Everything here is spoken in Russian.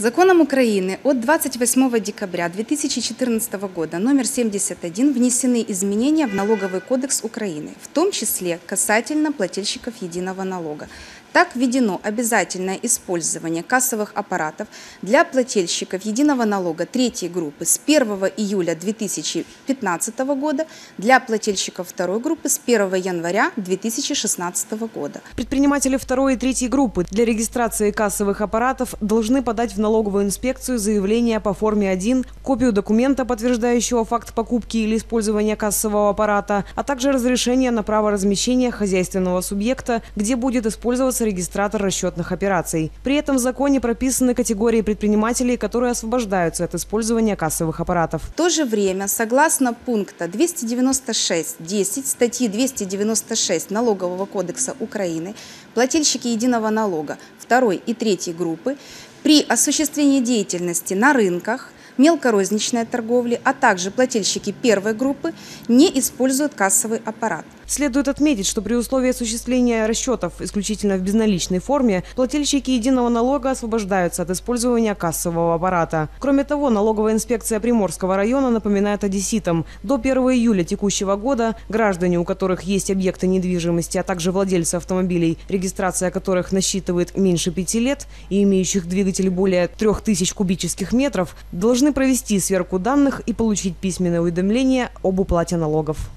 Законом Украины от 28 декабря 2014 года номер 71 внесены изменения в Налоговый кодекс Украины, в том числе касательно плательщиков единого налога. Так введено обязательное использование кассовых аппаратов для плательщиков единого налога третьей группы с 1 июля 2015 года, для плательщиков второй группы с 1 января 2016 года. Предприниматели второй и третьей группы для регистрации кассовых аппаратов должны подать в налоговую инспекцию заявление по форме 1, копию документа, подтверждающего факт покупки или использования кассового аппарата, а также разрешение на право размещения хозяйственного субъекта, где будет использоваться регистратор расчетных операций. При этом в законе прописаны категории предпринимателей, которые освобождаются от использования кассовых аппаратов. В то же время, согласно пункта 296.10 статьи 296 Налогового кодекса Украины, плательщики единого налога второй и третьей группы при осуществлении деятельности на рынках, мелкорозничной торговли, а также плательщики первой группы не используют кассовый аппарат. Следует отметить, что при условии осуществления расчетов исключительно в безналичной форме, плательщики единого налога освобождаются от использования кассового аппарата. Кроме того, налоговая инспекция Приморского района напоминает одесситам. До 1 июля текущего года граждане, у которых есть объекты недвижимости, а также владельцы автомобилей, регистрация которых насчитывает меньше пяти лет и имеющих двигатель более 3000 кубических метров, должны провести сверку данных и получить письменное уведомление об уплате налогов.